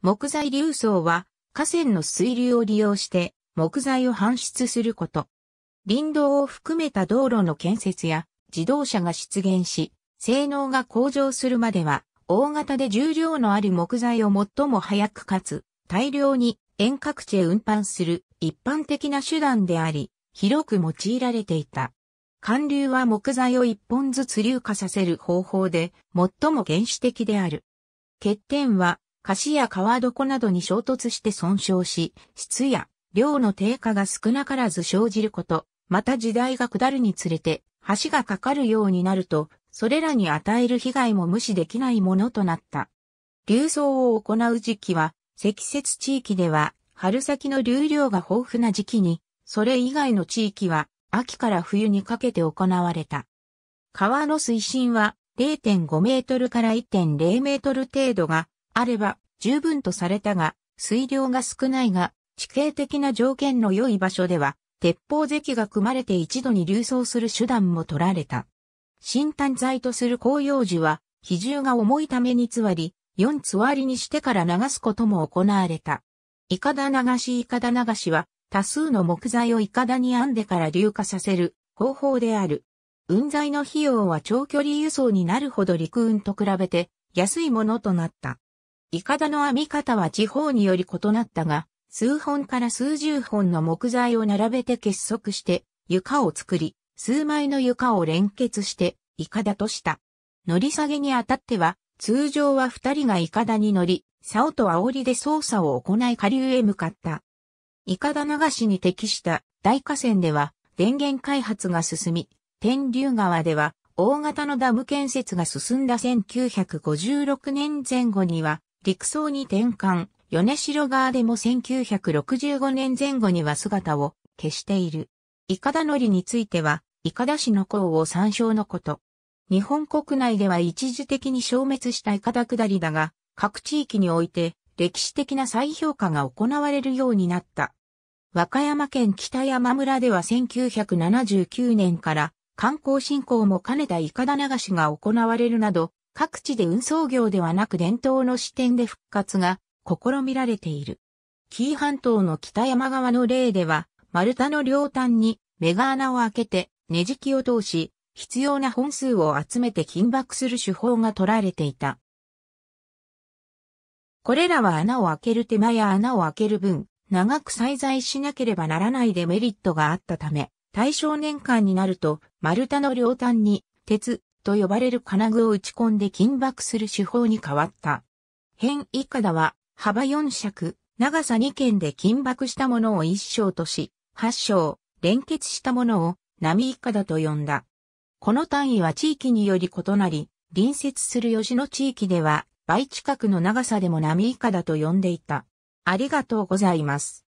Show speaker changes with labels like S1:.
S1: 木材流層は河川の水流を利用して木材を搬出すること。林道を含めた道路の建設や自動車が出現し、性能が向上するまでは大型で重量のある木材を最も早くかつ大量に遠隔地へ運搬する一般的な手段であり、広く用いられていた。寒流は木材を一本ずつ流化させる方法で最も原始的である。欠点は、橋や川床などに衝突して損傷し、質や量の低下が少なからず生じること、また時代が下るにつれて、橋がかかるようになると、それらに与える被害も無視できないものとなった。流送を行う時期は、積雪地域では、春先の流量が豊富な時期に、それ以外の地域は、秋から冬にかけて行われた。川の水深は0.5メートルから1.0メートル程度があれば十分とされたが、水量が少ないが、地形的な条件の良い場所では、鉄砲石が組まれて一度に流走する手段も取られた。新炭材とする紅葉樹は、比重が重いためにつわり、4つ割りにしてから流すことも行われた。イカダ流しイカダ流しは、多数の木材をイカダに編んでから流化させる方法である。運材の費用は長距離輸送になるほど陸運と比べて安いものとなった。イカダの編み方は地方により異なったが、数本から数十本の木材を並べて結束して床を作り、数枚の床を連結してイカダとした。乗り下げにあたっては、通常は二人がイカダに乗り、竿と煽りで操作を行い下流へ向かった。イカダ流しに適した大河川では電源開発が進み、天竜川では大型のダム建設が進んだ1956年前後には陸層に転換、米城川でも1965年前後には姿を消している。イカダ乗りについては、イカダ市の項を参照のこと。日本国内では一時的に消滅したイカダ下りだが、各地域において歴史的な再評価が行われるようになった。和歌山県北山村では1979年から観光振興も兼ねたイカダ流しが行われるなど、各地で運送業ではなく伝統の視点で復活が試みられている。紀伊半島の北山側の例では、丸太の両端にメガ穴を開けてネジ機を通し、必要な本数を集めて金箔する手法が取られていた。これらは穴を開ける手間や穴を開ける分、長く栽培しなければならないデメリットがあったため、対象年間になると丸太の両端に鉄と呼ばれる金具を打ち込んで金箔する手法に変わった。変イカダは幅4尺、長さ2剣で金箔したものを1章とし、8章、連結したものを波イカダと呼んだ。この単位は地域により異なり、隣接する吉野地域では倍近くの長さでも波以下だと呼んでいた。ありがとうございます。